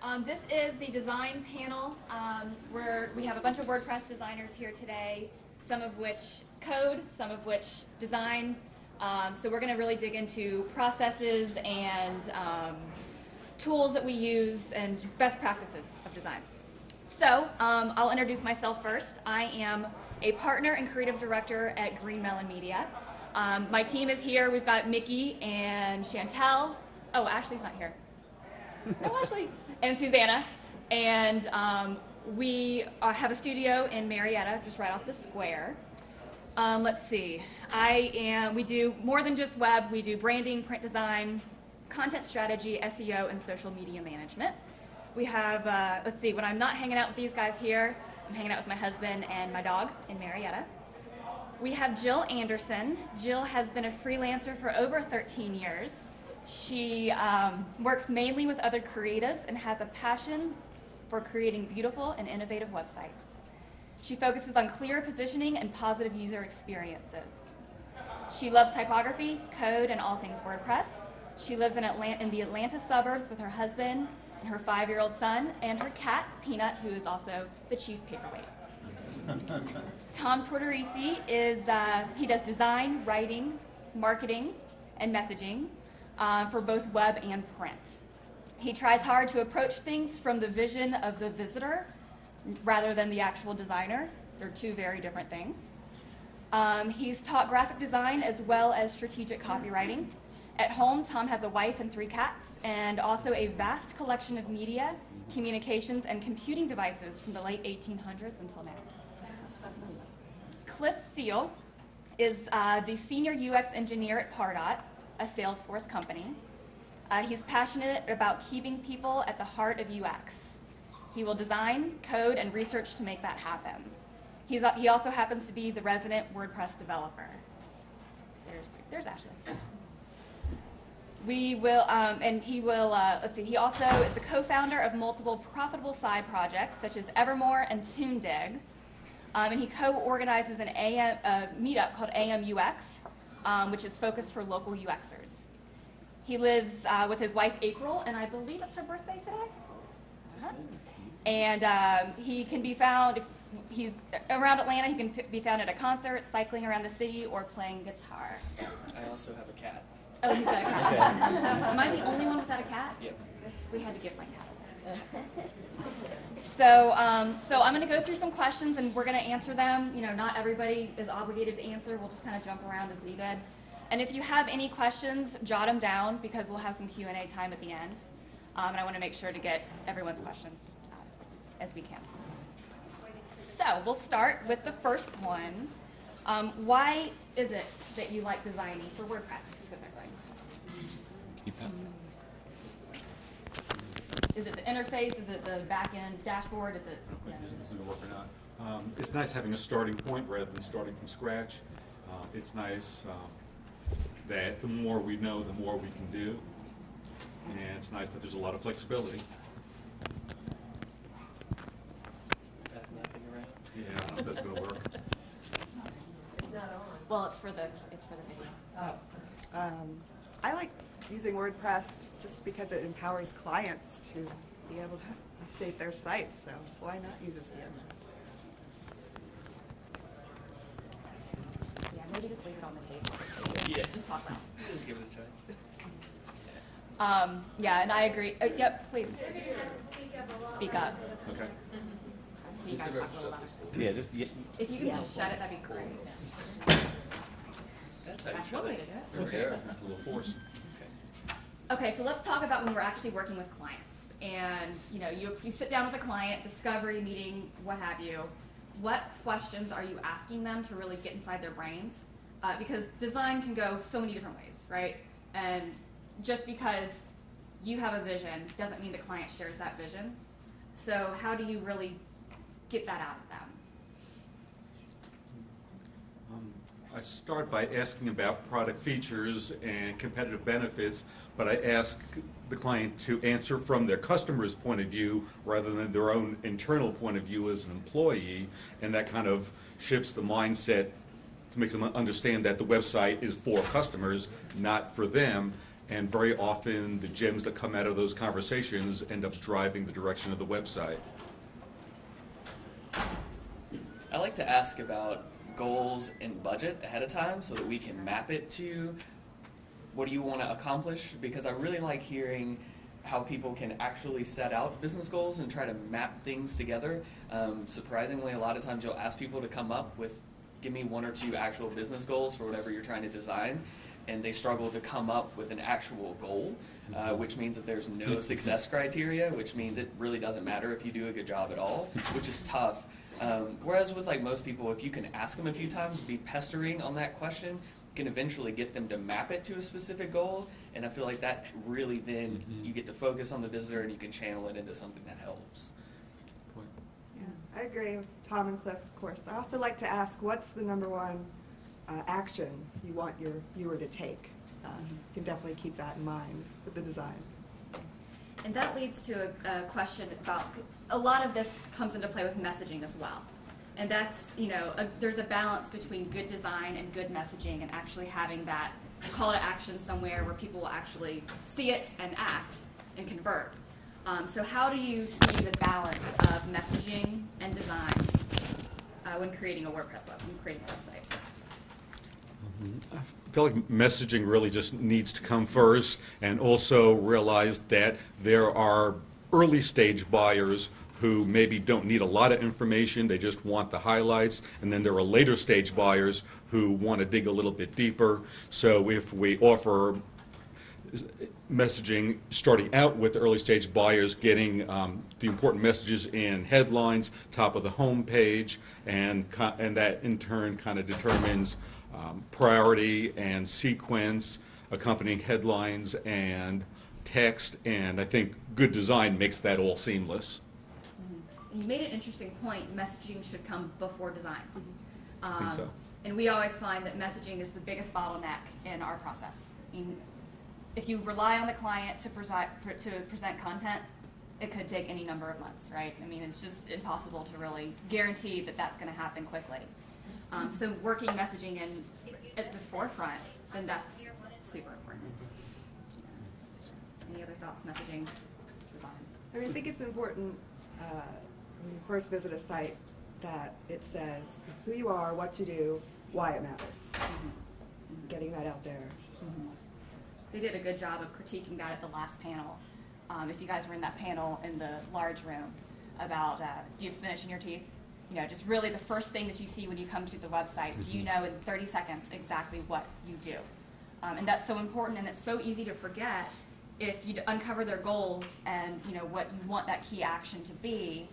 Um, this is the design panel um, where we have a bunch of WordPress designers here today, some of which code, some of which design. Um, so we're going to really dig into processes and um, tools that we use and best practices of design. So um, I'll introduce myself first. I am a partner and creative director at Green Melon Media. Um, my team is here. We've got Mickey and Chantel. Oh, Ashley's not here. No, Ashley. And Susanna. And um, we uh, have a studio in Marietta, just right off the square. Um, let's see. I am. We do more than just web. We do branding, print design, content strategy, SEO, and social media management. We have. Uh, let's see. When I'm not hanging out with these guys here, I'm hanging out with my husband and my dog in Marietta. We have Jill Anderson. Jill has been a freelancer for over 13 years. She um, works mainly with other creatives and has a passion for creating beautiful and innovative websites. She focuses on clear positioning and positive user experiences. She loves typography, code, and all things WordPress. She lives in, Atlanta, in the Atlanta suburbs with her husband and her five-year-old son and her cat, Peanut, who is also the chief paperweight. Tom Tortorici is, uh, he does design, writing, marketing, and messaging uh, for both web and print. He tries hard to approach things from the vision of the visitor rather than the actual designer. They're two very different things. Um, he's taught graphic design as well as strategic copywriting. At home, Tom has a wife and three cats, and also a vast collection of media, communications, and computing devices from the late 1800s until now. Cliff Seal is uh, the senior UX engineer at Pardot, a Salesforce company. Uh, he's passionate about keeping people at the heart of UX. He will design, code, and research to make that happen. He's, he also happens to be the resident WordPress developer. There's, there's Ashley. We will, um, and he will, uh, let's see, he also is the co-founder of multiple profitable side projects such as Evermore and TuneDig. Um, and he co-organizes an AM, uh, meetup called AMUX, um, which is focused for local UXers. He lives uh, with his wife April, and I believe it's her birthday today. Uh-huh. And um, he can be found, if he's around Atlanta, he can f- be found at a concert, cycling around the city, or playing guitar. I also have a cat. Oh, he's got a cat. Am I the only one without a cat? Yep. We had to give my cat. So, um, so I'm going to go through some questions and we're going to answer them. You know, not everybody is obligated to answer. We'll just kind of jump around as needed. And if you have any questions, jot them down because we'll have some Q&A time at the end. Um, and I want to make sure to get everyone's questions uh, as we can. So we'll start with the first one. Um, why is it that you like designing for WordPress specifically? Is it the interface? Is it the back end dashboard? Is it? Quick, is it going to work or not? Um, It's nice having a starting point rather than starting from scratch. Uh, It's nice um, that the more we know, the more we can do. And it's nice that there's a lot of flexibility. That's nothing around. Yeah, I don't know if that's going to work. Well, it's for the it's for the video. Um, I like using WordPress just because it empowers clients to be able to update their sites, so why not use a CMS? Yeah, maybe just leave it on the table. Yeah. Just talk about. Just give it a try. Um, yeah, and I agree. Uh, yep, please. Speak up. Okay. You guys talk a little. Yeah, just, yeah. If you can just shut it, that'd be great. That's how you That's one way it. to do it. Okay. A little force. Okay, so let's talk about when we're actually working with clients. And you know, you, you sit down with a client, discovery meeting, what have you. What questions are you asking them to really get inside their brains? Uh, because design can go so many different ways, right? And just because you have a vision doesn't mean the client shares that vision. So how do you really get that out of them? Um, I start by asking about product features and competitive benefits, but I ask the client to answer from their customer's point of view rather than their own internal point of view as an employee, and that kind of shifts the mindset to make them understand that the website is for customers, not for them, And very often, the gems that come out of those conversations end up driving the direction of the website. I like to ask about goals and budget ahead of time so that we can map it to what do you want to accomplish because I really like hearing how people can actually set out business goals and try to map things together. Um, surprisingly, a lot of times you'll ask people to come up with, give me one or two actual business goals for whatever you're trying to design, and they struggle to come up with an actual goal, uh, which means that there's no success criteria, which means it really doesn't matter if you do a good job at all, which is tough. Um, whereas with like most people, if you can ask them a few times, be pestering on that question, you can eventually get them to map it to a specific goal. And I feel like that really then Mhm. you get to focus on the visitor and you can channel it into something that helps. Yeah, I agree with Tom and Cliff, of course. I also like to ask, what's the number one uh, action you want your viewer to take? Uh, You can definitely keep that in mind with the design. And that leads to a, a question about, a lot of this comes into play with messaging as well. And that's, you know, a, there's a balance between good design and good messaging and actually having that call to action somewhere where people will actually see it and act and convert. Um, so how do you see the balance of messaging and design uh, when creating a WordPress web, when creating a website? I feel like messaging really just needs to come first, and also realize that there are early stage buyers who maybe don't need a lot of information, they just want the highlights, and then there are later stage buyers who want to dig a little bit deeper. So if we offer messaging starting out with early stage buyers getting um, the important messages in headlines, top of the home page, and, and that in turn kind of determines um, priority and sequence, accompanying headlines and text, and I think good design makes that all seamless. You made an interesting point. Messaging should come before design. I think Um, so. And we always find that messaging is the biggest bottleneck in our process. I mean, if you rely on the client to present, to present content, it could take any number of months, right? I mean, it's just impossible to really guarantee that that's going to happen quickly. Um, so working messaging in, at the forefront, then that's super important. Any other thoughts, messaging, design? I mean, I think it's important, uh, when you first visit a site, that it says who you are, what you do, why it matters. Getting that out there. They did a good job of critiquing that at the last panel. Um, if you guys were in that panel in the large room about, uh, do you have spinach in your teeth? You know, just really the first thing that you see when you come to the website. Do you know in 30 seconds exactly what you do? Um, and that's so important, and it's so easy to forget if you uncover their goals and you know what you want that key action to be.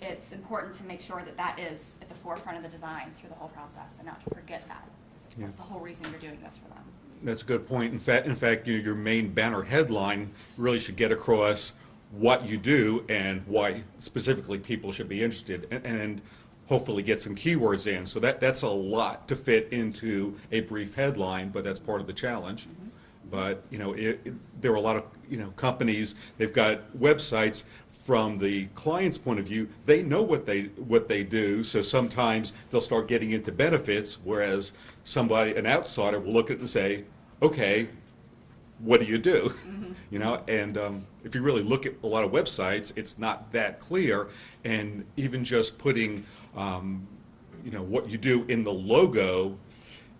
It's important to make sure that that is at the forefront of the design through the whole process, and not to forget that. Yeah. That's the whole reason you're doing this for them. That's a good point. In fact, in fact, you know, your main banner headline really should get across what you do and why specifically people should be interested, and, and hopefully get some keywords in. So that that's a lot to fit into a brief headline, but that's part of the challenge. Mm-hmm. But you know, it, it, there are a lot of you know companies. They've got websites. From the client's point of view, they know what they what they do. So sometimes they'll start getting into benefits, whereas somebody, an outsider, will look at it and say, "Okay, what do you do?" You know, and um, if you really look at a lot of websites, it's not that clear. And even just putting, um, you know, what you do in the logo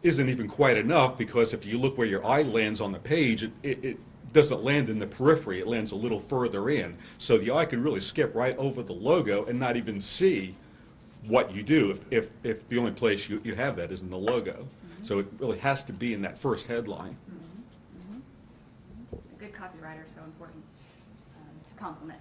isn't even quite enough because if you look where your eye lands on the page, it, it, it doesn't land in the periphery, it lands a little further in. So the eye can really skip right over the logo and not even see what you do if, if, if the only place you, you have that is in the logo. Mm-hmm. So it really has to be in that first headline. Mm-hmm. Mm-hmm. A good copywriter is so important um, to complement.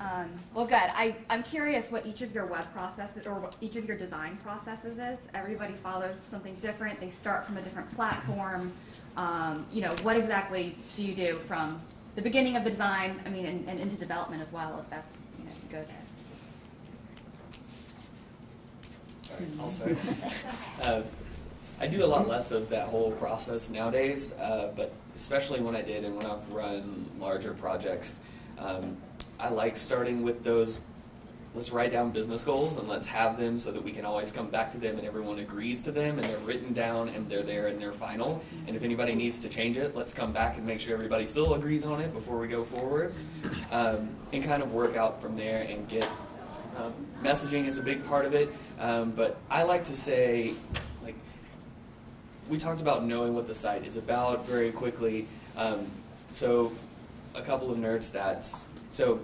Um, well, good. I, I'm curious what each of your web processes or what each of your design processes is. Everybody follows something different. They start from a different platform. Um, you know, what exactly do you do from the beginning of the design, I mean, and, and into development as well, if that's, you know, you go there. Right, I'll start. Uh, I do a lot less of that whole process nowadays, uh, but especially when I did and when I've run larger projects, um, I like starting with those let's write down business goals and let's have them so that we can always come back to them and everyone agrees to them and they're written down and they're there and they're final. And if anybody needs to change it, let's come back and make sure everybody still agrees on it before we go forward. Um, and kind of work out from there and get um, messaging is a big part of it. Um, but I like to say, like, we talked about knowing what the site is about very quickly. Um, so, a couple of nerd stats. So,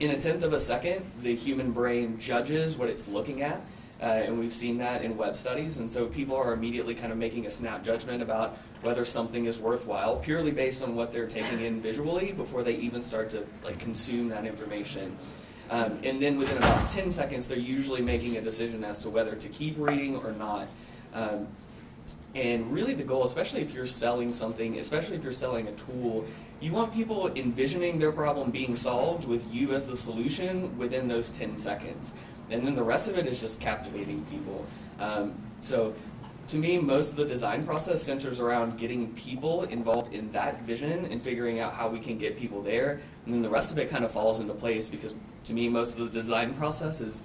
in a tenth of a second, the human brain judges what it's looking at, uh, and we've seen that in web studies. And so, people are immediately kind of making a snap judgment about whether something is worthwhile purely based on what they're taking in visually before they even start to like consume that information. Um, and then within about 10 seconds, they're usually making a decision as to whether to keep reading or not. Um, and really, the goal, especially if you're selling something, especially if you're selling a tool, you want people envisioning their problem being solved with you as the solution within those 10 seconds. And then the rest of it is just captivating people. Um, so, to me, most of the design process centers around getting people involved in that vision and figuring out how we can get people there. And then the rest of it kind of falls into place because, to me, most of the design process is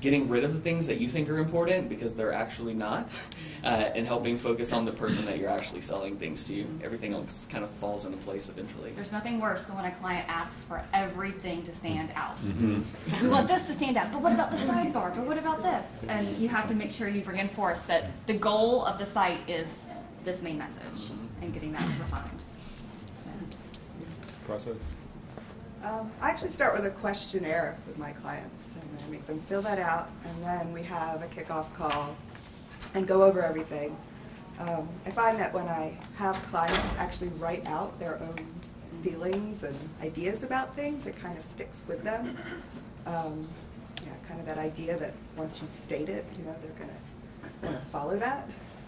getting rid of the things that you think are important because they're actually not, uh, and helping focus on the person that you're actually selling things to. Everything else kind of falls into place eventually. There's nothing worse than when a client asks for everything to stand out. Mhm. We want this to stand out, but what about the sidebar? But what about this? And you have to make sure you reinforce that the goal of the site is this main message and getting that refined. Process? Um, I actually start with a questionnaire with my clients, and I make them fill that out, and then we have a kickoff call and go over everything. Um, I find that when I have clients actually write out their own feelings and ideas about things, it kind of sticks with them. Um, yeah, kind of that idea that once you state it, you know, they're going to want to follow that.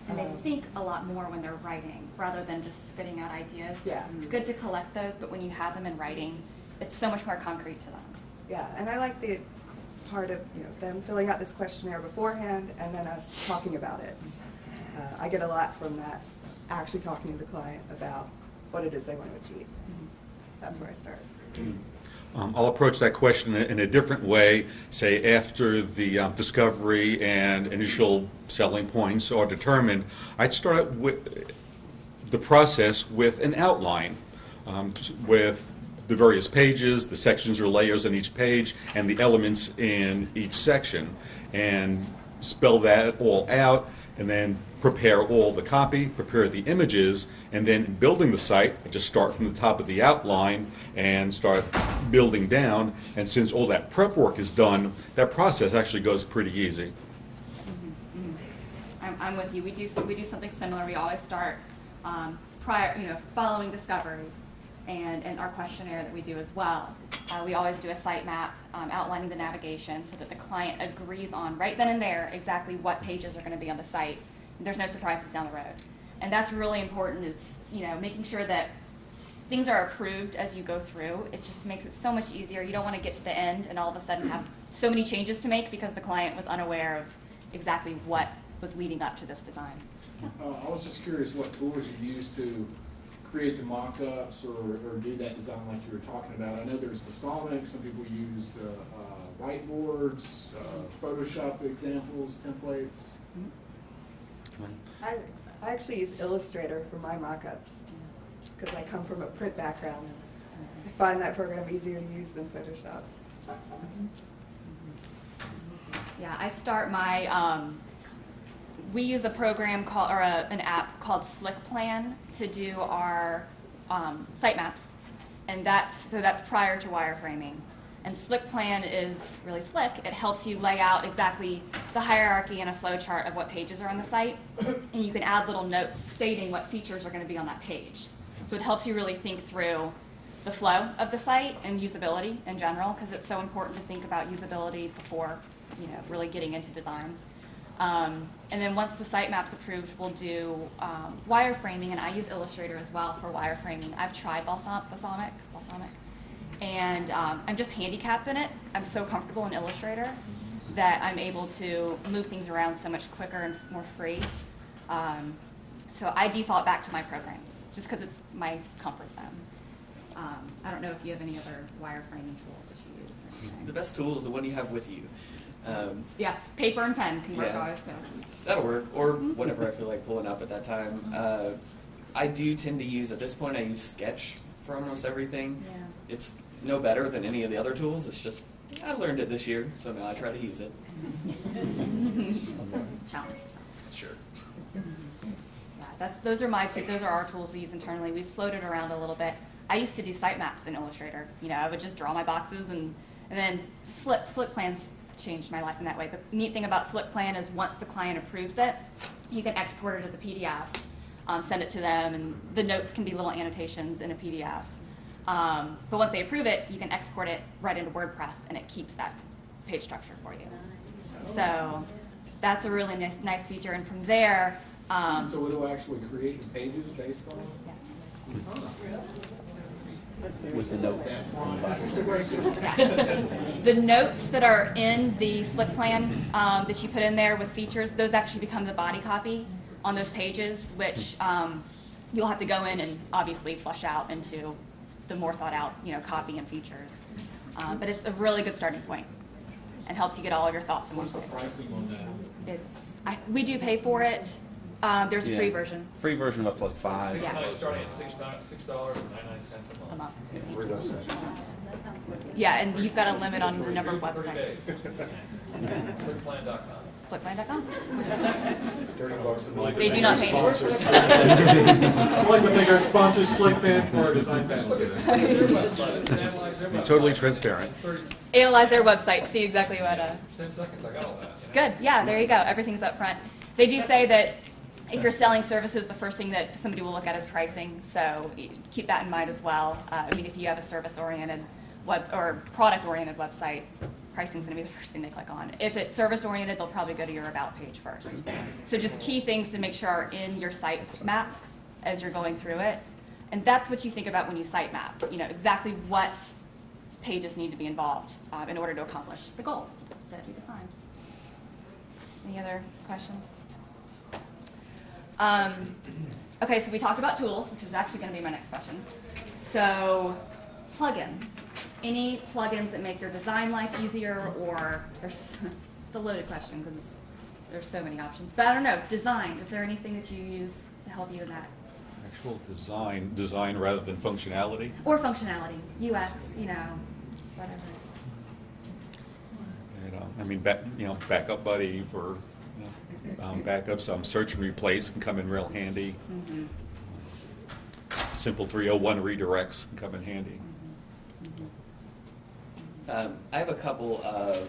And they Um, think a lot more when they're writing rather than just spitting out ideas. Yeah. It's good to collect those, but when you have them in writing, it's so much more concrete to them. Yeah, and I like the part of, you know, them filling out this questionnaire beforehand and then us talking about it. Uh, I get a lot from that, actually talking to the client about what it is they want to achieve. That's where I start. Um, I'll approach that question in a- in a different way, say after the um, discovery and initial selling points are determined. I'd start with the process with an outline, um, with the various pages, the sections or layers on each page, and the elements in each section, and spell that all out, and then prepare all the copy, prepare the images, and then building the site, I just start from the top of the outline and start building down. And since all that prep work is done, that process actually goes pretty easy. I'm, I'm with you. We do, we do something similar. We always start um, prior, you know, following discovery and, and our questionnaire that we do as well. Uh, we always do a site map um, outlining the navigation so that the client agrees on right then and there exactly what pages are going to be on the site. There's no surprises down the road. And that's really important is, you know, making sure that things are approved as you go through. It just makes it so much easier. You don't want to get to the end and all of a sudden have so many changes to make because the client was unaware of exactly what was leading up to this design. Uh, I was just curious what tools you use to create the mock-ups or, or do that design like you were talking about. I know there's Balsamiq, some people use uh, uh, whiteboards, uh, Photoshop examples, templates. I, I actually use Illustrator for my mock-ups, because I come from a print background. and I find that program easier to use than Photoshop. Yeah, I start my, um, we use a program called, or a, an app called Slickplan to do our um, site maps. And that's, so that's prior to wireframing. And Slickplan is really slick. It helps you lay out exactly the hierarchy and a flow chart of what pages are on the site. And you can add little notes stating what features are going to be on that page. So it helps you really think through the flow of the site and usability in general, because it's so important to think about usability before, you know, really getting into design. Um, and then once the site map's approved, we'll do um, wireframing, and I use Illustrator as well for wireframing. I've tried Balsam- Balsamiq, Balsamiq, and um, I'm just handicapped in it. I'm so comfortable in Illustrator that I'm able to move things around so much quicker and more free. Um, so I default back to my programs just because it's my comfort zone. Um, I don't know if you have any other wireframing tools that you use. The best tool is the one you have with you. Um, Yes, paper and pen can work Yeah. always, so. That'll work, or whatever I feel like pulling up at that time. Uh, I do tend to use, at this point, I use Sketch for almost everything. Yeah. It's no better than any of the other tools, it's just, I learned it this year, so now I try to use it. Challenge. Sure. Yeah, that's, those are my two, those are our tools we use internally. We've floated around a little bit. I used to do sitemaps in Illustrator. You know, I would just draw my boxes and, and then Slick, Slick Plans changed my life in that way. The neat thing about Slickplan is once the client approves it, you can export it as a PDF, um, send it to them, and the notes can be little annotations in a PDF. Um, but once they approve it, you can export it right into WordPress, and it keeps that page structure for you. So that's a really nice, nice feature. And from there, um, So it'll actually create the pages based on? yes. with the notes. It's a great tool. The notes that are in the Slickplan um, that you put in there with features, those actually become the body copy on those pages, which um, you'll have to go in and obviously flush out into the more thought out, you know, copy and features. Um, But it's a really good starting point and helps you get all of your thoughts in one What's the place. pricing on that? It's, I, we do pay for it. Um, There's a free version Free version of up to like five. Yeah. Six, starting at six, six dollars and ninety-nine cents a a month. month. Yeah, and you've got a limit on the number of websites. days. Slickplan.com. Slickline.com. Thirty bucks a month. They do not pay me. I'd like to thank our sponsor, Slickplan, for our design panel Look today. at their website, analyze their website. totally transparent. Thirty, Analyze their website, see exactly what, uh, ten seconds, I got all that. you know? Good, yeah, there you go, everything's up front. They do say that if you're selling services, the first thing that somebody will look at is pricing, so keep that in mind as well. Uh, I mean, if you have a service-oriented web, or product-oriented website, pricing's gonna be the first thing they click on. If it's service-oriented, they'll probably go to your about page first. So just key things to make sure are in your site map as you're going through it. And that's what you think about when you site map, you know, exactly what pages need to be involved uh, in order to accomplish the goal that you defined. Any other questions? Um, okay, so we talked about tools, which was actually going to be my next question. So, plugins. Any plugins that make your design life easier, or there's, it's a loaded question because there's so many options. But I don't know. Design. Is there anything that you use to help you in that, Actual design, design rather than functionality. or functionality, UX, you know, whatever. You know, I mean, back, you know, BackupBuddy for, um, backups, um, search and replace can come in real handy. Mhm. S- Simple 301 redirects can come in handy. Um, I have a couple of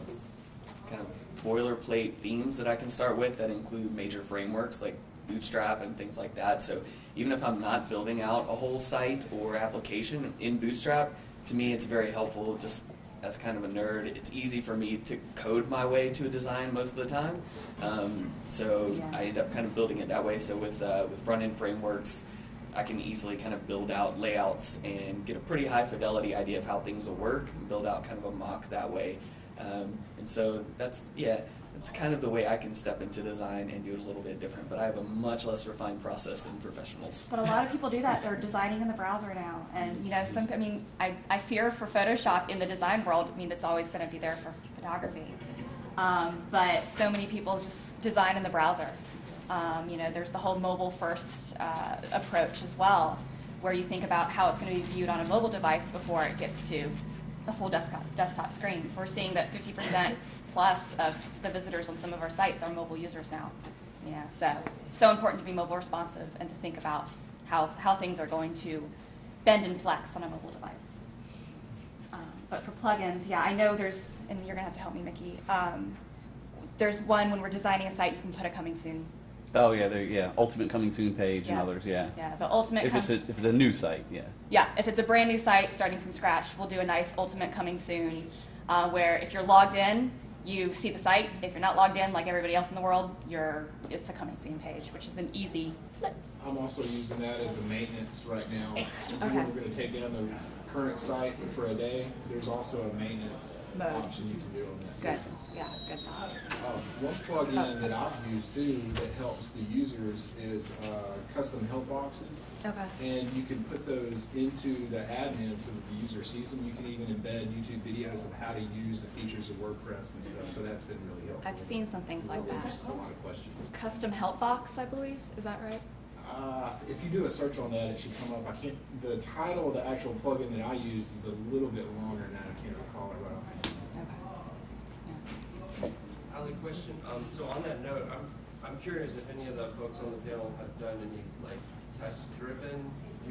kind of boilerplate themes that I can start with that include major frameworks like Bootstrap and things like that. So even if I'm not building out a whole site or application in Bootstrap, to me it's very helpful just as kind of a nerd. It's easy for me to code my way to a design most of the time. Um, so Yeah. I end up kind of building it that way. So with, uh, with front end frameworks, I can easily kind of build out layouts and get a pretty high fidelity idea of how things will work and build out kind of a mock that way. Um, and so that's, yeah, that's kind of the way I can step into design and do it a little bit different. But I have a much less refined process than professionals. But a lot of people do that. They're designing in the browser now, and you know, some. I mean, I, I fear for Photoshop in the design world. I mean, it's always going to be there for photography. Um, but so many people just design in the browser. Um, you know, there's the whole mobile first uh, approach as well, where you think about how it's going to be viewed on a mobile device before it gets to a full desktop desktop screen. We're seeing that 50% plus of the visitors on some of our sites are mobile users now. Yeah, so it's so important to be mobile responsive and to think about how, how things are going to bend and flex on a mobile device. Um, But for plugins, yeah, I know there's, and you're gonna have to help me, Mickey. Um, there's one when we're designing a site, you can put a coming soon. Oh, yeah, there, yeah, ultimate coming soon page and others, yeah. Yeah, the ultimate. If it's a, if it's a new site, yeah. Yeah, if it's a brand new site starting from scratch, we'll do a nice ultimate coming soon, uh, where if you're logged in, you see the site. If you're not logged in, like everybody else in the world, you're it's a coming soon page, which is an easy flip. I'm also using that as a maintenance right now. If we Okay. were gonna take down the current site for a day, there's also a maintenance Mode. option you can do on that. Good, yeah, good thought. Uh, One plugin that I've used too that helps the users is uh, custom help boxes. Okay. And you can put those into the admin so that the user sees them. You can even embed YouTube videos of how to use the features of WordPress and stuff, so that's been really helpful. I've seen some things like that. A lot of questions. Custom help box, I believe, is that right? Uh, if you do a search on that, it should come up. I can't, the title of the actual plugin that I use is a little bit longer than that. I can't recall it right offhand. Okay. Ali, question, um, so on that note, I'm, I'm curious if any of the folks on the panel have done any, like, test-driven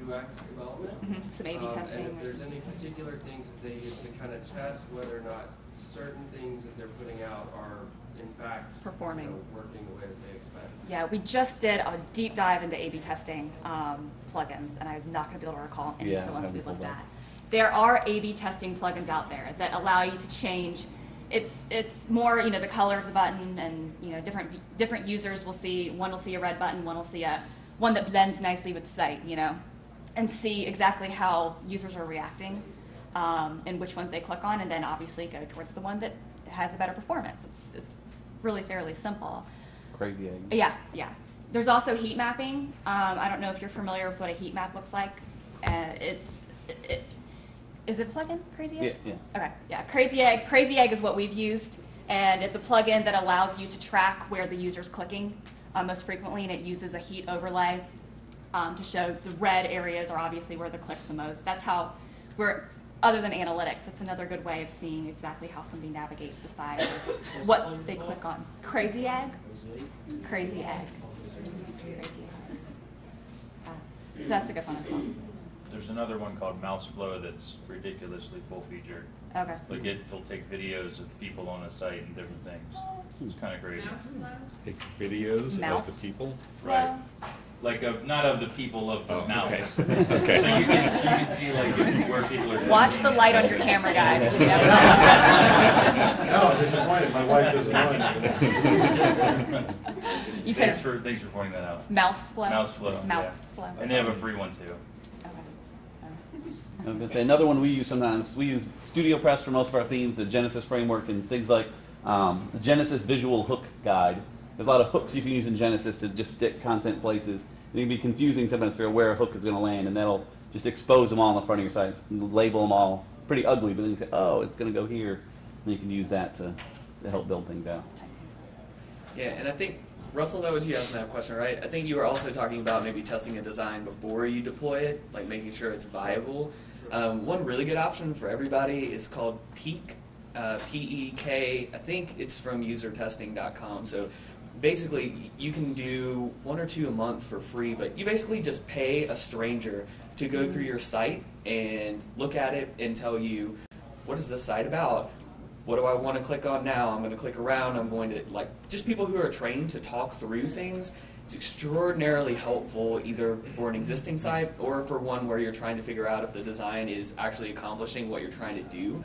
UX development? Mhm, Some A/B Um, testing And if there's any particular things that they use to kind of test whether or not certain things that they're putting out are in fact. you Performing. know, Working the way that they expect. Yeah, we just did a deep dive into A/B testing um, plugins, and I'm not going to be able to recall any Yeah, of the ones we haven't looked pulled at. There are A/B testing plugins out there that allow you to change. It's it's more you know the color of the button, and you know different different users will see one will see a red button, one will see a one that blends nicely with the site, you know, and see exactly how users are reacting um, and which ones they click on, and then obviously go towards the one that has a better performance. It's it's really fairly simple. Crazy egg. Yeah, yeah. There's also heat mapping. Um, I don't know if you're familiar with what a heat map looks like. Uh, it's, it, it, is it a plugin, Crazy Egg? Yeah, yeah. Okay, yeah. Crazy Egg, Crazy Egg is what we've used, and it's a plugin that allows you to track where the user's clicking uh, most frequently, and it uses a heat overlay um, to show the red areas are obviously where the clicks the most. That's how we're, other than analytics, it's another good way of seeing exactly how somebody navigates the site, what they click on. Crazy Egg? Crazy Egg. Crazy Egg. Uh, So that's a good one as well. There's another one called Mouseflow that's ridiculously full featured. Okay. Like it, it'll take videos of people on a site and different things. It's kind of crazy. Take videos of the people. Right. Like of, not of the people of the Oh, mouse. okay. okay. So you can, you can see like where people are. doing Watch the light on your camera, guys. You. No, I'm disappointed, my wife doesn't mind. You Thanks said for, thanks for pointing that out. Mouseflow? Mouse Flow. Mouse yeah. flow. And they have a free one too. Okay. I was gonna say another one we use sometimes. We use StudioPress for most of our themes, the Genesis framework, and things like um, the Genesis Visual Hook Guide. There's a lot of hooks you can use in Genesis to just stick content places. It can be confusing sometimes for where a hook is going to land, and that'll just expose them all in the front of your site, label them all pretty ugly, but then you say, oh, it's going to go here, and you can use that to, to help build things out. Yeah, and I think Russell, that was you asking that question, right? I think you were also talking about maybe testing a design before you deploy it, like making sure it's viable. Um, one really good option for everybody is called Peek, uh, P-E-K. I think it's from usertesting.com. So basically, you can do one or two a month for free, but you basically just pay a stranger to go through your site and look at it and tell you what is this site about what do I want to click on now? I'm going to click around. I'm going to like just people who are trained to talk through things. It's extraordinarily helpful either for an existing site or for one where you're trying to figure out if the design is actually accomplishing what you're trying to do.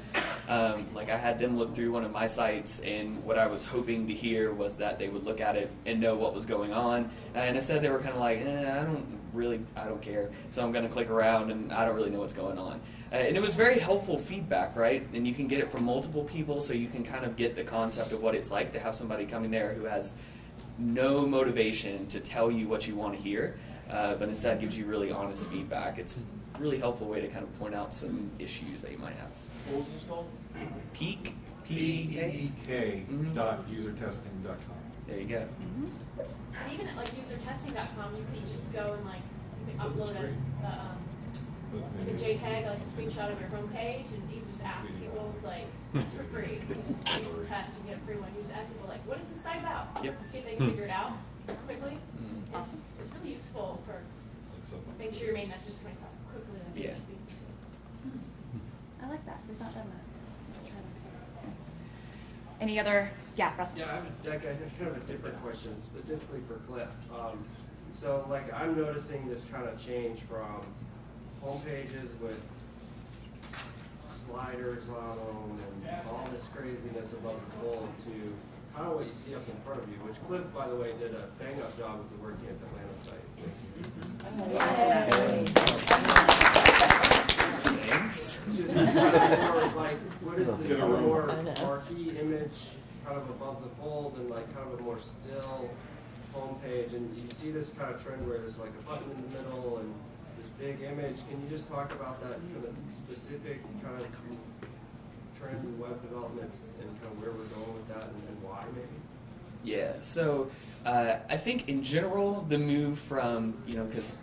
Um, like I had them look through one of my sites, and what I was hoping to hear was that they would look at it and know what was going on. And instead, they were kind of like, eh, I don't really, I don't care. So I'm going to click around, and I don't really know what's going on. Uh, and it was very helpful feedback, right? And you can get it from multiple people, so you can kind of get the concept of what it's like to have somebody coming there who has no motivation to tell you what you want to hear, uh, but instead gives you really honest feedback. It's a really helpful way to kind of point out some issues that you might have. What was this called? Peek, P P-E-K. E K Mhm. dot usertesting dot com. There you go. And Even at like usertesting.com, you can just go and like, upload a, a, um, like a JPEG, like a screenshot of your homepage, and you can just ask people, like, it's for free. You can just do some tests, you get a free one, you just ask people like, what is this site about? Yep. And see if they can figure it out quickly. Mhm. It's, it's really useful for making sure your main message is coming across quickly and Yeah. you're speaking to. I like that. We've not done that. Any other? Yeah, Russell. Yeah, I have a, like, I have kind of a different question specifically for Cliff. Um, so like I'm noticing this kind of change from home pages with sliders on them and all this craziness above the fold to kind of what you see up in front of you, which Cliff, by the way, did a bang-up job with the WordCamp Atlanta site. Thanks. Just kind of more like, what is this Get a kind of room. more marquee image, kind of above the fold, and like kind of a more still homepage, and you see this kind of trend where there's like a button in the middle and this big image. Can you just talk about that kind of specific kind of trend in web developments and kind of where we're going with that and, and why maybe? Yeah, so uh, I think in general, the move from, you know, because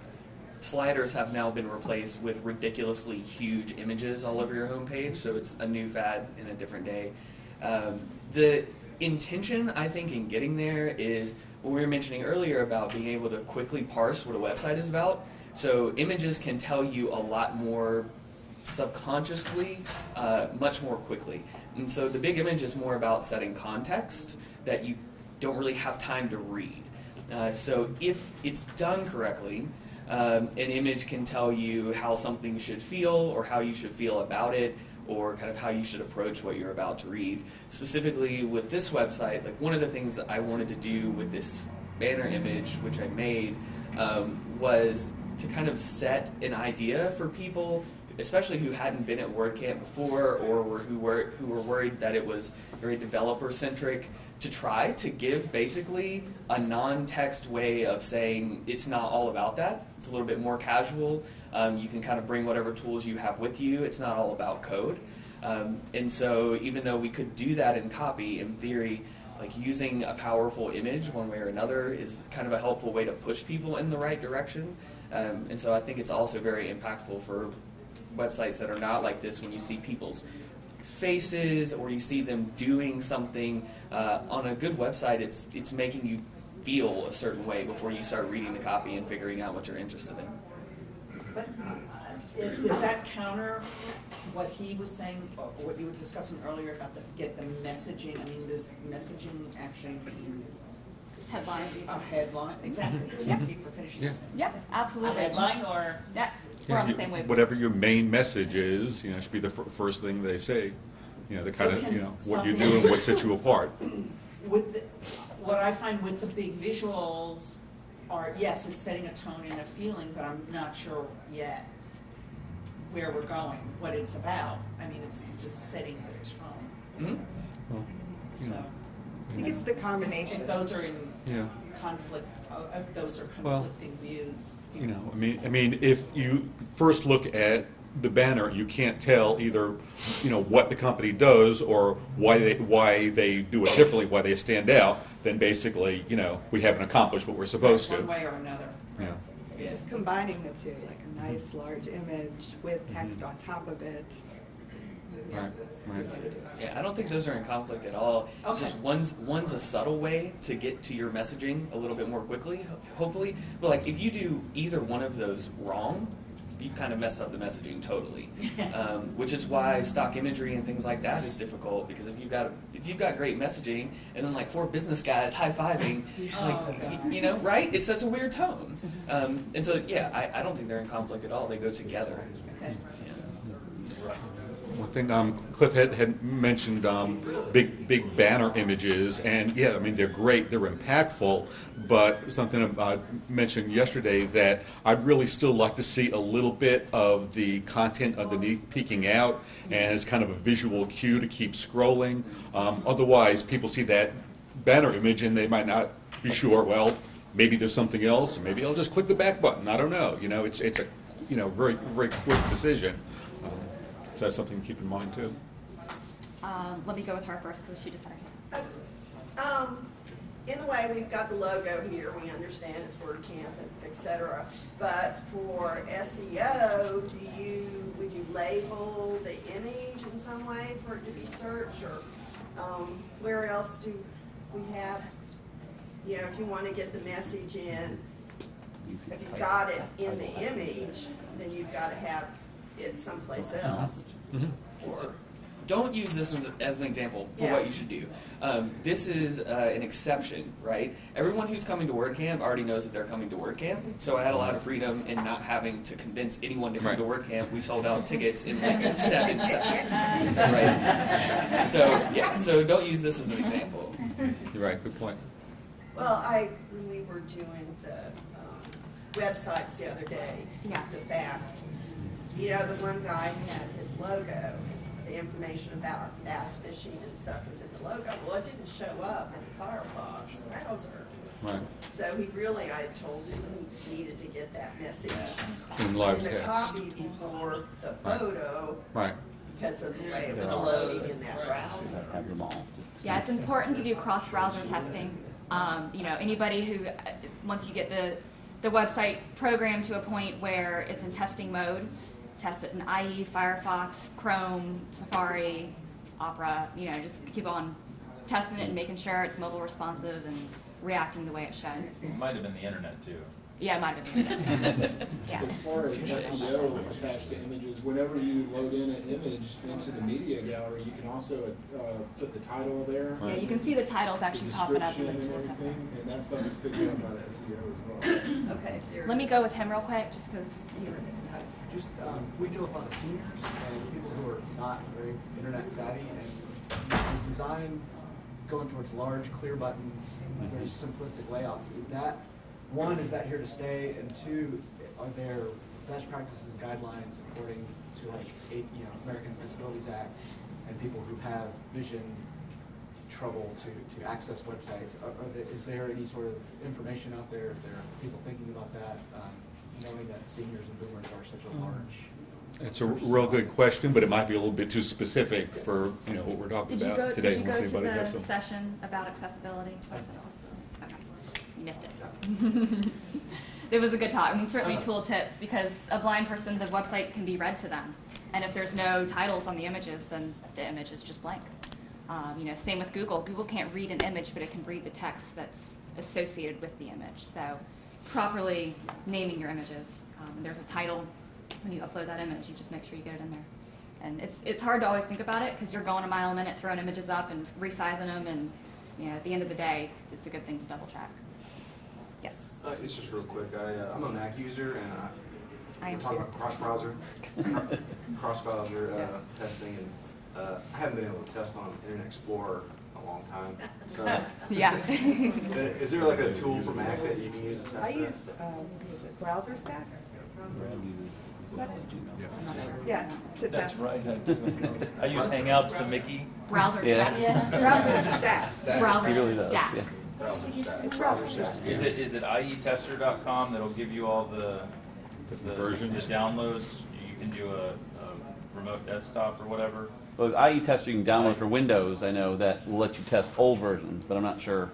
sliders have now been replaced with ridiculously huge images all over your homepage, so it's a new fad in a different day. Um, the intention, I think, in getting there is what we were mentioning earlier about being able to quickly parse what a website is about. So images can tell you a lot more subconsciously uh, much more quickly. And so the big image is more about setting context that you don't really have time to read. Uh, so if it's done correctly, um, an image can tell you how something should feel or how you should feel about it or kind of how you should approach what you're about to read. Specifically with this website, like one of the things I wanted to do with this banner image, which I made, um, was to kind of set an idea for people, especially who hadn't been at WordCamp before or were, who were who were worried that it was very developer centric, to try to give basically a non-text way of saying it's not all about that. It's a little bit more casual. Um, you can kind of bring whatever tools you have with you. It's not all about code. Um, and so even though we could do that in copy, in theory, like using a powerful image one way or another is kind of a helpful way to push people in the right direction. Um, and so I think it's also very impactful for websites that are not like this when you see people's faces or you see them doing something uh, on a good website it's it's making you feel a certain way before you start reading the copy and figuring out what you're interested in But uh, does that counter what he was saying, or what you were discussing earlier about the, get the messaging? I mean, does messaging actually mean Headlines. a headline? Exactly. Yeah. Thank for finishing Yeah. that. Yeah, absolutely. A headline or? Yeah, we're on the you- same wavelength. Whatever your main message is, you know, should be the fir- first thing they say. You know, the So kind of, can you know, what you do and what sets you apart. With the, what I find with the big visuals are, yes, it's setting a tone and a feeling, but I'm not sure yet where we're going, what it's about. I mean, it's just setting the tone, Mhm. Well, you so. know, I think it's the combination. If those are in Yeah. conflict, uh, if those are Well, conflicting views. You know, I mean, I mean, if you first look at the banner, you can't tell either, you know, what the company does or why they why they do it differently, why they stand out. Then basically, you know, we haven't accomplished what we're supposed to. One way or another. Yeah. You're just combining the two, like a nice large image with mm-hmm. text on top of it. Right. Right. Yeah, I don't think those are in conflict at all. It's just one's one's a subtle way to get to your messaging a little bit more quickly, hopefully. But like if you do either one of those wrong, you've kind of messed up the messaging totally. um, which is why stock imagery and things like that is difficult because if you've got if you've got great messaging and then like four business guys high fiving, like Oh, you know, right? It's such a weird tone. Um, and so yeah, I, I don't think they're in conflict at all. They go together. Okay. One thing um, Cliff had, had mentioned um, big big banner images, and yeah, I mean they're great, they're impactful. But something I mentioned yesterday that I'd really still like to see a little bit of the content underneath peeking out, and it's kind of a visual cue to keep scrolling. Um, otherwise, people see that banner image and they might not be sure. Well, maybe there's something else, maybe I'll just click the back button. I don't know. You know, it's it's a you know very very quick decision. So that's something to keep in mind too. Um, let me go with her first because she just had her hand. Um, in a way, we've got the logo here, we understand it's WordCamp, and et cetera. But for SEO, do you, would you label the image in some way for it to be searched, or, um, where else do we have, you know, if you wanna get the message in, if you've got it in the image, then you've gotta have it someplace else. So, don't use this as, as an example for Yeah. what you should do. Um, this is uh, an exception, right? Everyone who's coming to WordCamp already knows that they're coming to WordCamp, so I had a lot of freedom in not having to convince anyone to come Right. to WordCamp. We sold out tickets in like seven seconds, right? So yeah, so don't use this as an example. You're right, good point. Well, I, when we were doing the um, websites the other day, Yeah. the FAST, you know, the one guy had his logo, the information about bass fishing and stuff was in the logo. Well, it didn't show up in Firefox browser. Right. So he really, I told him he needed to get that message. In live in the text. copy before the Right. photo, Right. because of the way it was loading in that browser. Have them all. Yeah, it's important to do cross-browser testing. Um, you know, anybody who, uh, once you get the, the website programmed to a point where it's in testing mode, test it in IE, Firefox, Chrome, Safari, Opera, you know, just keep on testing it and making sure it's mobile responsive and reacting the way it should. It might have been the internet too. Yeah, it might have been. the Yeah. As far as SEO attached to images, whenever you load in an image into the media gallery, you can also uh, put the title there. Yeah, you can see the titles the actually popping up in the description and everything, and that stuff is picked up by the SEO as well. Okay, Let me go with him real quick, just because you Just, um, we deal with a lot of seniors and people who are not very internet savvy and the design going towards large, clear buttons, and very simplistic layouts, is that, one, is that here to stay? And two, are there best practices and guidelines according to like, eight, you know, American Disabilities Act and people who have vision trouble to, to access websites? Are, are there, is there any sort of information out there? Is there are people thinking about that, um, knowing that seniors and boomers are such a large? It's a real good question, but it might be a little bit too specific for, you know, what we're talking Did you go, about today. did you go unless to anybody has the some- session about accessibility? Okay, you missed it. It was a good talk. I mean, certainly tooltips, because a blind person, the website can be read to them. And if there's no titles on the images, then the image is just blank. Um, you know, same with Google. Google can't read an image, but it can read the text that's associated with the image. So properly naming your images. Um, there's a title when you upload that image, you just make sure you get it in there. And it's, it's hard to always think about it because you're going a mile a minute throwing images up and resizing them and, you know, at the end of the day, it's a good thing to double check. Yes. Uh, it's just real quick. I, uh, I'm a Mac user and I, I am talking too. about cross browser, cross browser uh, testing, and uh, I haven't been able to test on Internet Explorer a long time. So, Yeah. uh, is there like a tool for Mac that you can use to test I that? use, um, is it BrowserStack? Is that it? Yeah, to That's test. right, I do. I use Hangouts to Mickey. Browser Yeah. check. BrowserStack. Browser He really does, stack. yeah. It's BrowserStack. Is it, is it ietester.com that'll give you all the, Different the versions? the downloads? You can do a, a remote desktop or whatever? Well, IE tester you can download for Windows, I know that will let you test old versions, but I'm not sure,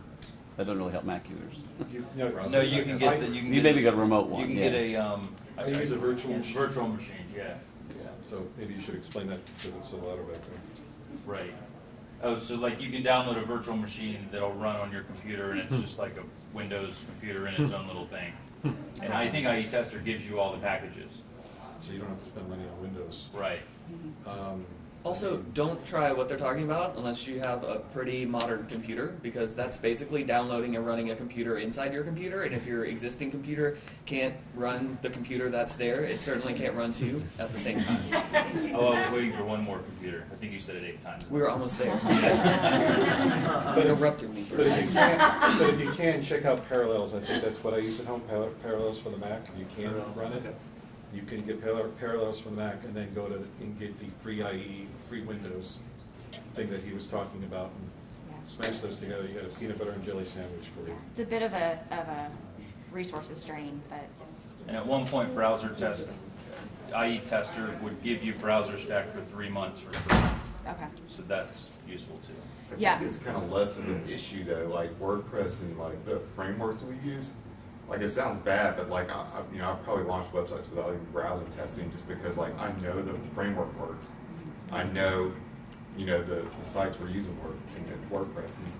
that doesn't really help Mac users. You- no, No, you can get the, you can You get. maybe got a remote one, You can yeah. get a, um. I use a virtual machine. Virtual machine, yeah, Yeah, so maybe you should explain that because it's a lot of back there. right. Oh, so like you can download a virtual machine that'll run on your computer and it's just like a Windows computer in its own little thing. And I think IE Tester gives you all the packages. So you don't have to spend money on Windows. Right. Um, Also, don't try what they're talking about unless you have a pretty modern computer, because that's basically downloading and running a computer inside your computer. And if your existing computer can't run the computer that's there, it certainly can't run two at the same time. Oh, I was waiting for one more computer. I think you said it eight times. We were almost there. But if- Interrupted me. But if you can, but if you can, check out Parallels, I think that's what I use at home, Parallels for the Mac, if you can run it. You can get Par- Parallels for the Mac and then go to, and get the free IE, free Windows thing that he was talking about. and Smash those together, you got a peanut butter and jelly sandwich for you. It's a bit of a, of a resources drain, but And at one point, browser test, IE Tester would give you BrowserStack for three months for free. okay. So that's useful too. I Yeah. think it's kind of less of an issue though, like WordPress and like the frameworks we use. Like it sounds bad, but like I, I- you know, I've probably launched websites without even browser testing just because like I know the framework works. I know, you know, the, the sites we're using work in WordPress. And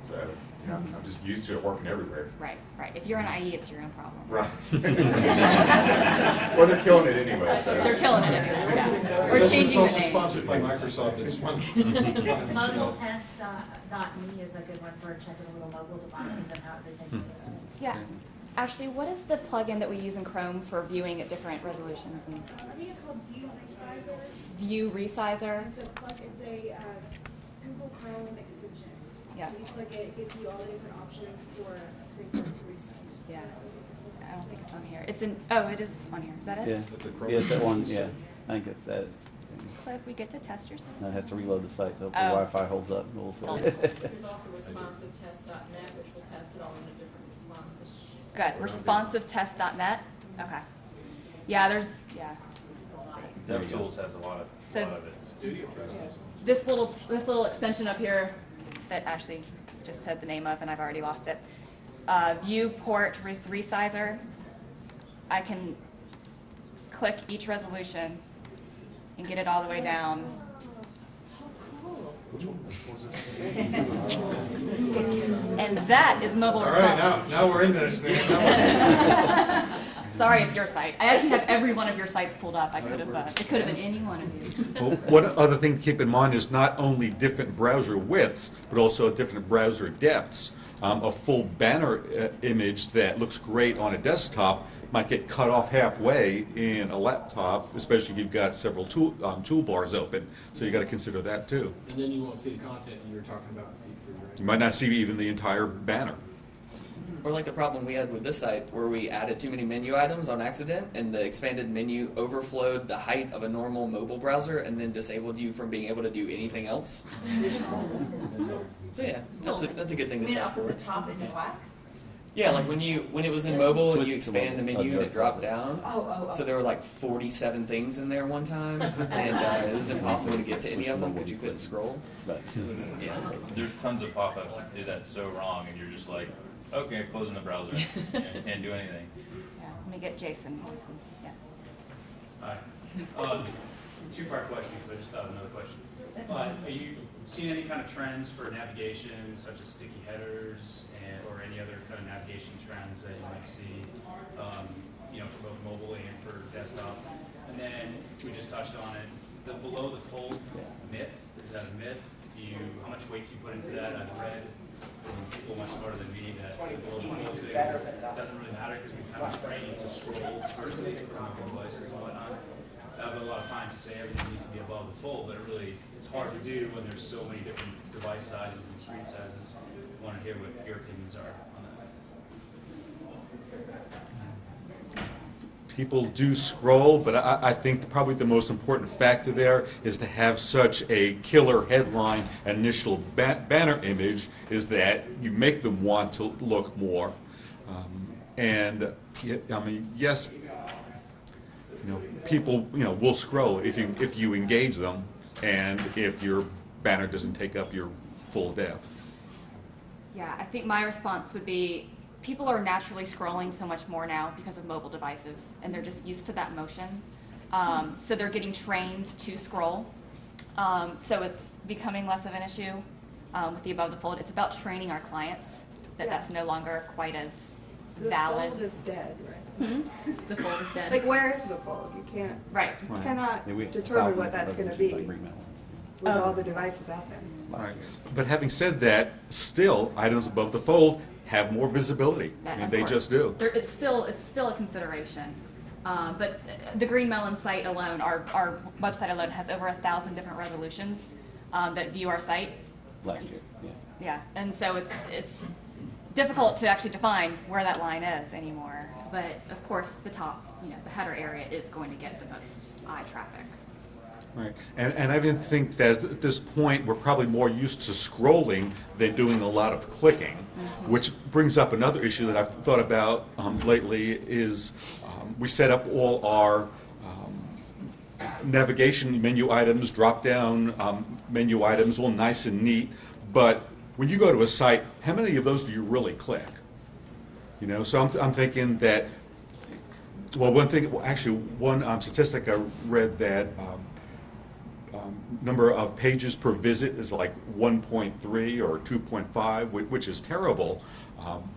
so, you know, I'm just used to it working everywhere. Right, right. If you're an IE, it's your own problem. Right. Well, they're killing it anyway, so. They're killing it anyway, yeah. We're It's changing the name. sponsored by Microsoft, I just wanted to. Mobiletest.me is a good one for checking the little mobile devices and how everything hmm. is. Yeah. Ashley, what is the plugin that we use in Chrome for viewing at different resolutions and I think it's called View Resizer. view resizer? It's a plug, it's a uh, Google Chrome extension. Yeah. When you click it, it gives you all the different options for screen size to resize. Yeah. I don't think it's on here. It's in, oh, it is on here. Is that it? Yeah, It's a Chrome yeah, it's that one, yeah, I think it's that. Cliff, we get to test your site. Now it has to reload the site, so if the Oh. Wi-Fi holds up, we'll see. There's also responsivetest.net, which will test it all in a different responses. Good. Responsivetest.net? Okay. Yeah, there's, yeah. Let's see. There you go. DevTools has a lot of, So- a lot of it. This little, this little extension up here that Ashley just had the name of and I've already lost it. Uh, viewport re- resizer. I can click each resolution and get it all the way down. And that is mobile All response. right, now, now we're in this, man. Sorry, it's your site. I actually have every one of your sites pulled up. I could have, uh, it could have been any one of you. Well, One other thing to keep in mind is not only different browser widths, but also different browser depths. Um, a full banner uh, image that looks great on a desktop might get cut off halfway in a laptop, especially if you've got several tool, um, toolbars open. So you got to consider that too. And then you won't see the content you were talking about. You might not see even the entire banner. Or like the problem we had with this site where we added too many menu items on accident and the expanded menu overflowed the height of a normal mobile browser and then disabled you from being able to do anything else. So yeah, that's a, that's a good thing to mean test for. the top in black? Yeah, like when you when it was in mobile and Switch you to expand the mobile. menu and it dropped down. Oh, oh, oh. So there were like 47 things in there one time, and uh, it was impossible to get to any of them because you couldn't scroll. Right. It was, yeah, it was like- There's tons of pop-ups that do that so wrong, and you're just like, okay, closing the browser, and can't do anything. Yeah, let me get Jason. Jason, yeah. Hi. Um, Two-part question, because I just thought of another question. Uh, Are you seeing any kind of trends for navigation, such as sticky headers, and, or any other kind of navigation trends that you might see, um, you know, for both mobile and for desktop? And then, we just touched on it, the below the fold myth, is that a myth? Do you, how much weight do you put into that? I've read people much smarter than me that below the fold doesn't really matter, because we kind of train to scroll vertically from mobile devices and whatnot. I have a lot of fines to say everything needs to be above the fold, but it really, it's hard to do when there's so many different device sizes and screen sizes. Want to hear what your opinions are on that. People do scroll, but I, I think probably the most important factor there is to have such a killer headline initial ba- banner image is that you make them want to look more. Um, and I mean, yes, you know, people you know will scroll if you if you engage them, and if your banner doesn't take up your full depth. Yeah, I think my response would be, people are naturally scrolling so much more now because of mobile devices, and they're just used to that motion. Um, so they're getting trained to scroll. Um, so it's becoming less of an issue um, with the above the fold. It's about training our clients that Yeah. that's no longer quite as The valid. fold is dead, right? Hmm? The fold is dead. Like, where is the fold? You can't. Right. You Right. cannot Yeah, we have determine what that's gonna be like Green Mountain. With Oh. all the devices out there. Right. But having said that, still items above the fold have more visibility. I mean, they just do. There, it's still, it's still a consideration. Um, but the Green Melon site alone, our, our website alone has over a thousand different resolutions, um, that view our site. Last year, yeah. Yeah, and so it's, it's difficult to actually define where that line is anymore. But of course, the top, you know, the header area is going to get the most eye traffic. Right, and, and I even think that at this point, we're probably more used to scrolling than doing a lot of clicking, which brings up another issue that I've thought about um, lately is um, we set up all our um, navigation menu items, drop-down um, menu items, all nice and neat, but when you go to a site, how many of those do you really click? You know, so I'm, I'm thinking that well, one thing, well, actually, one um, statistic I read that um, number of pages per visit is like 1.3 or 2.5, whi- which is terrible. Um,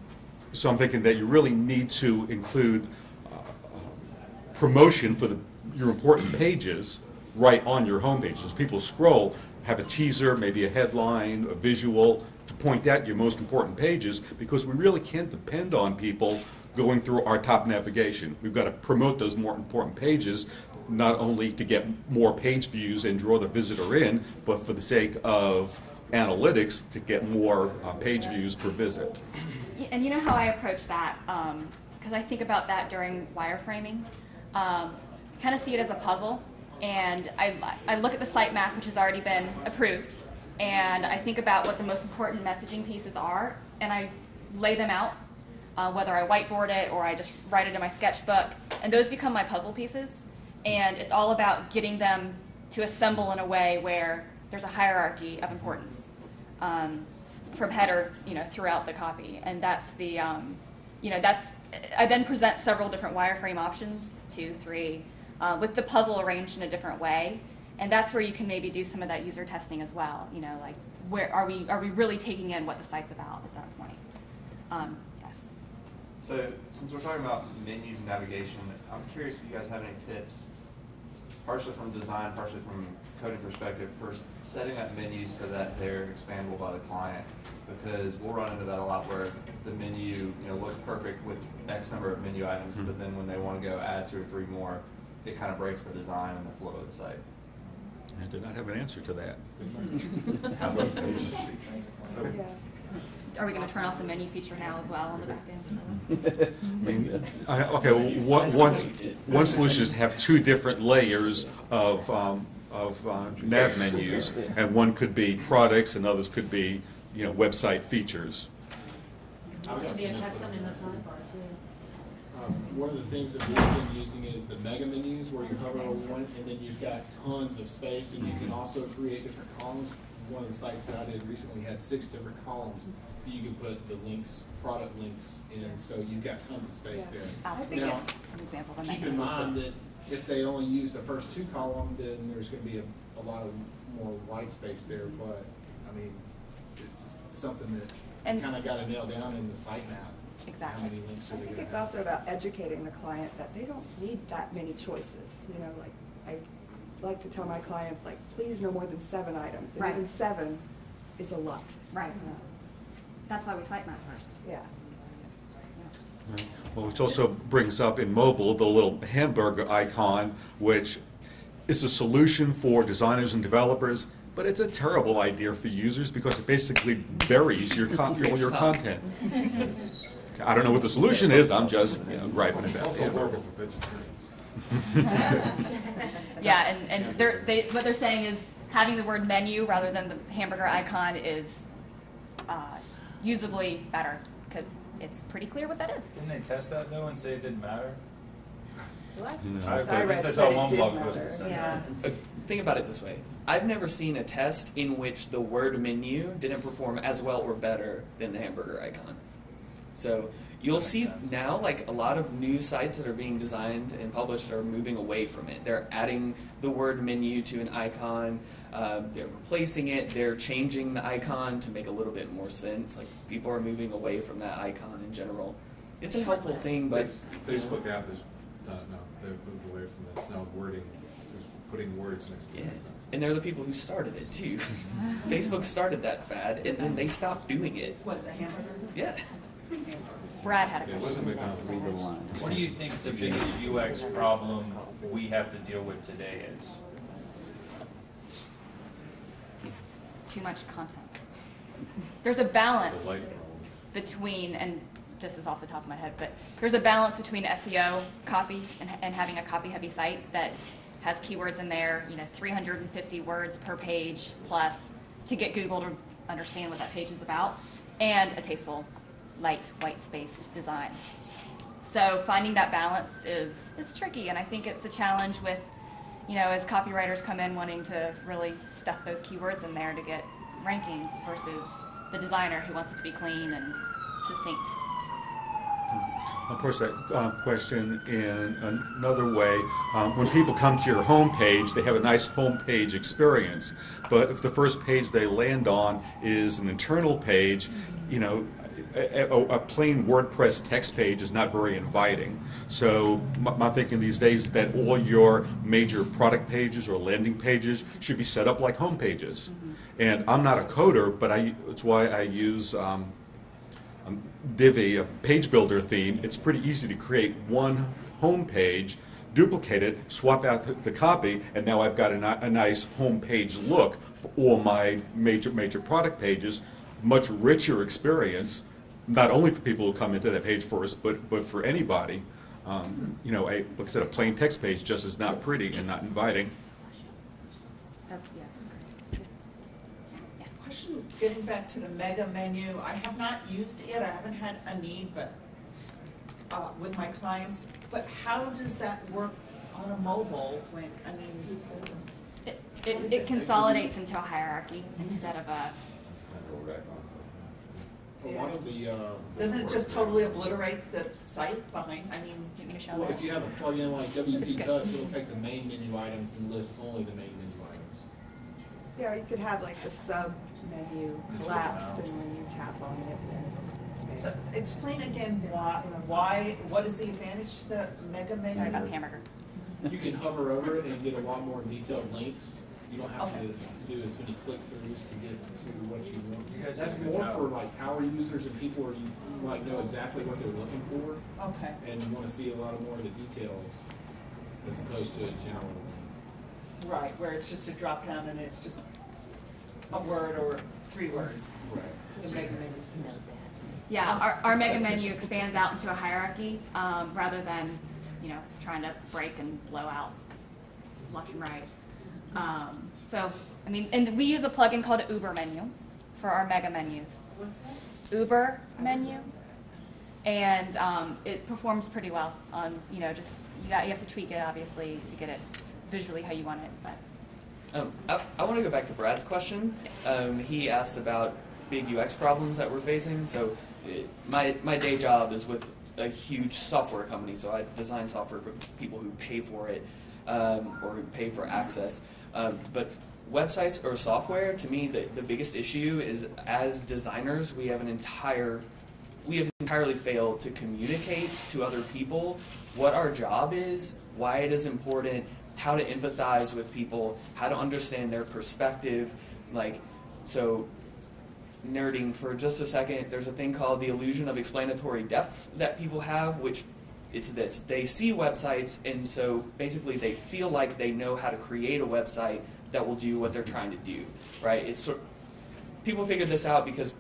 so I'm thinking that you really need to include uh, um, promotion for the, your important pages right on your homepage. As people scroll, have a teaser, maybe a headline, a visual to point out your most important pages because we really can't depend on people going through our top navigation. We've got to promote those more important pages not only to get more page views and draw the visitor in, but for the sake of analytics to get more uh, page views per visit. And you know how I approach that? Because I think about that during wireframing. Um, kind of see it as a puzzle. And I, I look at the sitemap, which has already been approved, and I think about what the most important messaging pieces are, and I lay them out, uh, whether I whiteboard it or I just write it in my sketchbook. And those become my puzzle pieces. And it's all about getting them to assemble in a way where there's a hierarchy of importance. Um, from header, you know, throughout the copy. And that's the, um, you know, that's, I then present several different wireframe options, two, three, uh, with the puzzle arranged in a different way. And that's where you can maybe do some of that user testing as well, you know, like where are we, are we really taking in what the site's about at that point? Um, yes. So, since we're talking about menus and navigation, I'm curious if you guys have any tips, partially from design, partially from coding perspective, for setting up menus so that they're expandable by the client. Because we'll run into that a lot where the menu, you know, looks perfect with X number of menu items, mm-hmm. but then when they want to go add two or three more, it kind of breaks the design and the flow of the site. I did not have an answer to that. How about pages? Are we going to turn off the menu feature now as well on the back end? I mean, I- okay, well, one, one, one solution is have two different layers of, um, of uh, nav menus, and one could be products, and others could be, you know, website features. I've got Can be a custom in the that. sidebar too. Um, One of the things that we've been using is the mega menus where you hover over one and then you've got tons of space and you can also create different columns. One of the sites that I did recently had six different columns that you can put the links, product links in, so you've got tons of space Yeah. there. I think Now, an example of keep in mind that if they only use the first two column, then there's gonna be a, a lot of more white space there, but, I mean, it's something that And- you kinda gotta nail down in the sitemap. Exactly. How many links I think it's have? also about educating the client that they don't need that many choices, you know, like, I like to tell my clients, like, please no more than seven items. And Right. even seven is a lot. Right. Uh, That's why we sitemap first. Yeah. Well, which also brings up in mobile, the little hamburger icon, which is a solution for designers and developers, but it's a terrible idea for users because it basically buries your con, your, your content. I don't know what the solution is, I'm just, you know, griping about also it. horrible for vegetarians. Yeah, and, and they're, they, what they're saying is having the word menu rather than the hamburger icon is uh, usably better because it's pretty clear what that is. Didn't they test that though and say it didn't matter? Last No. I I read guess I saw it one did blog post matter. Yeah. Uh, Think about it this way. I've never seen a test in which the word menu didn't perform as well or better than the hamburger icon. So you'll see now, like a lot of new sites that are being designed and published are moving away from it. They're adding the word menu to an icon. Um, they're replacing it. They're changing the icon to make a little bit more sense. Like people are moving away from that icon in general. It's a helpful thing, but Facebook app is, no, no, they've moved away from that, it's now wording, it's putting words next to Yeah, it. and they're the people who started it too. Facebook started that fad, and then they stopped doing it. What, the hamburger? Yeah. Brad had a It question. wasn't McDonald's. What do you think the biggest UX problem we have to deal with today is? Too much content. There's a balance It's a light problem. between, and this is off the top of my head, but there's a balance between SEO copy and, and having a copy heavy site that has keywords in there, you know, 350 words per page plus to get Google to understand what that page is about, and a tasteful, light, white spaced design. So finding that balance is, is tricky, and I think it's a challenge with, you know, as copywriters come in wanting to really stuff those keywords in there to get rankings versus the designer who wants it to be clean and succinct. Of course, that uh, question in another way, um, when people come to your homepage, they have a nice homepage experience. But if the first page they land on is an internal page, you know, a, a, a plain WordPress text page is not very inviting. So my, my thinking these days is that all your major product pages or landing pages should be set up like home pages. And I'm not a coder, but I, it's why I use um, um, Divi, a page builder theme, it's pretty easy to create one home page duplicate it, swap out the, the copy, and now I've got a, a nice homepage look for all my major, major product pages, much richer experience, not only for people who come into that page first, but, but for anybody. Um, you know, a, like I said, a plain text page just is not pretty and not inviting. That's, yeah. Question, getting back to the mega menu, I have not used it yet, I haven't had a need, but, uh, with my clients, but how does that work on a mobile when, I mean, It, it, it consolidates into a hierarchy instead of a, A lot of the, uh. doesn't it just totally obliterate the site behind, I mean? Well, if you have a plugin like WPtouch, it'll take the main menu items and list only the main menu items. Yeah, you could have like the sub-menu collapsed, and when you tap on it, then it So, expands. explain again why, why, what is the advantage to the mega menu? sorry about the hamburger. You can hover over it and get a lot more detailed links. You don't have Okay. to do as many click-throughs to get to what you want. You guys That's do a good more job. for like power users and people who you like know exactly what they're looking for Okay, and you wanna see a lot of more of the details as opposed to a general link. right, where it's just a drop down and it's just a word or three words. Right. The mega menu. Yeah, our, our mega menu expands out into a hierarchy, um, rather than, you know, trying to break and blow out left and right. Um, so, I mean, and we use a plugin called UberMenu for our mega menus. Uber Menu, and um, it performs pretty well on, you know, just you got you have to tweak it obviously to get it visually how you want it, but. Um, I, I want to go back to Brad's question. Um, he asked about big UX problems that we're facing. So, it, my my day job is with a huge software company. So I design software for people who pay for it um, or who pay for access. Um, but websites or software, to me, the, the biggest issue is as designers, we have an entire we have entirely failed to communicate to other people what our job is, why it is important, how to empathize with people, how to understand their perspective. Like, so nerding for just a second, there's a thing called the illusion of explanatory depth that people have, which it's this. They see websites, and so basically they feel like they know how to create a website that will do what they're trying to do, right? It's sort people figured this out because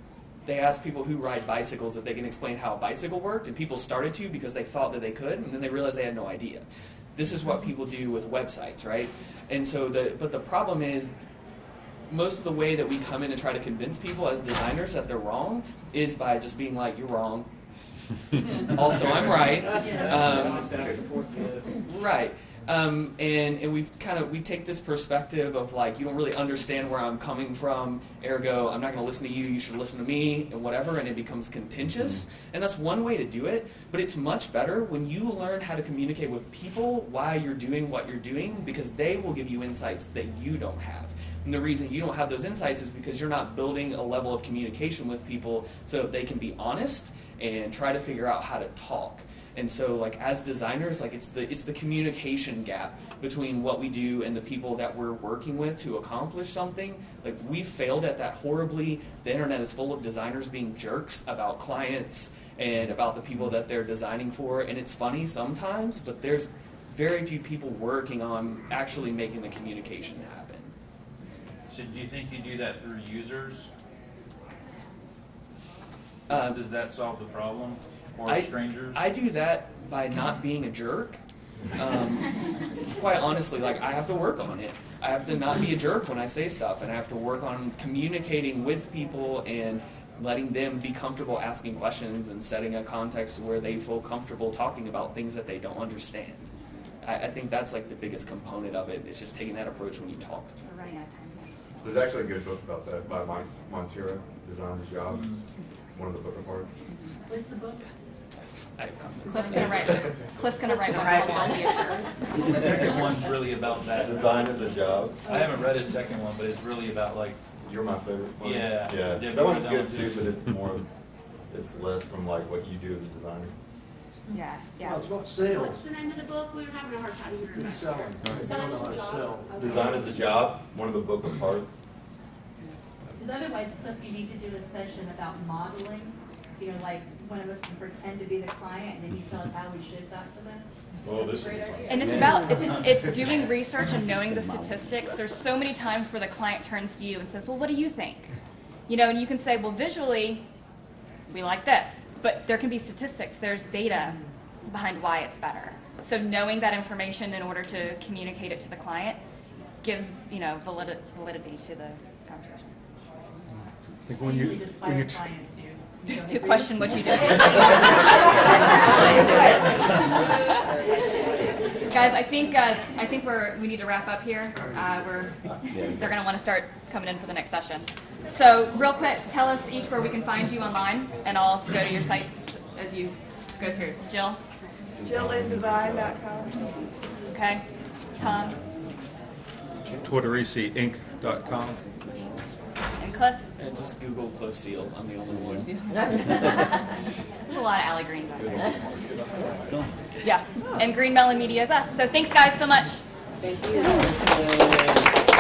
they asked people who ride bicycles if they can explain how a bicycle worked, and people started to because they thought that they could, and then they realized they had no idea. This is what people do with websites, right? And so the but the problem is most of the way that we come in and try to convince people as designers that they're wrong is by just being like, you're wrong. also, I'm right. Um, Stats support this. Right. Um, and and we've kind of we take this perspective of like you don't really understand where I'm coming from, ergo I'm not going to listen to you. You should listen to me and whatever, and it becomes contentious. And that's one way to do it. But it's much better when you learn how to communicate with people why you're doing what you're doing because they will give you insights that you don't have. And the reason you don't have those insights is because you're not building a level of communication with people so that they can be honest and try to figure out how to talk. And so, like as designers, like it's the it's the communication gap between what we do and the people that we're working with to accomplish something. Like we failed at that horribly. The internet is full of designers being jerks about clients and about the people that they're designing for, and it's funny sometimes, but there's very few people working on actually making the communication happen. So do you think you do that through users? Uh, Does that solve the problem? Or I- strangers? I do that by not being a jerk. Um, quite honestly, like I have to work on it. I have to not be a jerk when I say stuff, and I have to work on communicating with people and letting them be comfortable asking questions and setting a context where they feel comfortable talking about things that they don't understand. I, I think that's like the biggest component of it. It's just taking that approach when you talk. We're running out of time. There's actually a good book about that by Mike Monteiro, Designs a Job, one of the book reports. What's the book? I have comments. Cliff's gonna write. Cliff's gonna write one called Don't Be a Jerk. The second one's really about that. Design is a job. I haven't read his second one, but it's really about like, You're my favorite one. Yeah. Yeah, Yeah, that one's good too, too. but it's more, it's less from like what you do as a designer. Yeah, yeah. Well, it's about sales. What's the name of the book? We were having a hard time even It's remembering. Um, selling. Design You don't is a job. sell. Okay. Design is a job, one of the book of parts. Because otherwise, Cliff, you need to do a session about modeling, you know, like one of us can pretend to be the client, and then you tell us how we should talk to them? Oh, this Great idea. And it's about, it's, it's doing research and knowing the statistics. There's so many times where the client turns to you and says, well, what do you think? You know, and you can say, well, visually, we like this. But there can be statistics, there's data behind why it's better. So knowing that information in order to communicate it to the client gives, you know, validi- validity to the conversation. I think when you, usually just when fire you, t- clients here. You don't You agree? question what you do. Guys, I think, uh, I think we're, we need to wrap up here. Uh, we're, they're gonna wanna start coming in for the next session. So, real quick, tell us each where we can find you online, and I'll go to your sites as you go through. Jill? JillInDesign.com. Okay. Tom? TortoriciInc.com. And Cliff? And just Google Cliff Seal. I'm the only one. There's a lot of Ali Green back there. Yeah, and Green Melon Media is us. So thanks, guys, so much. Thank you.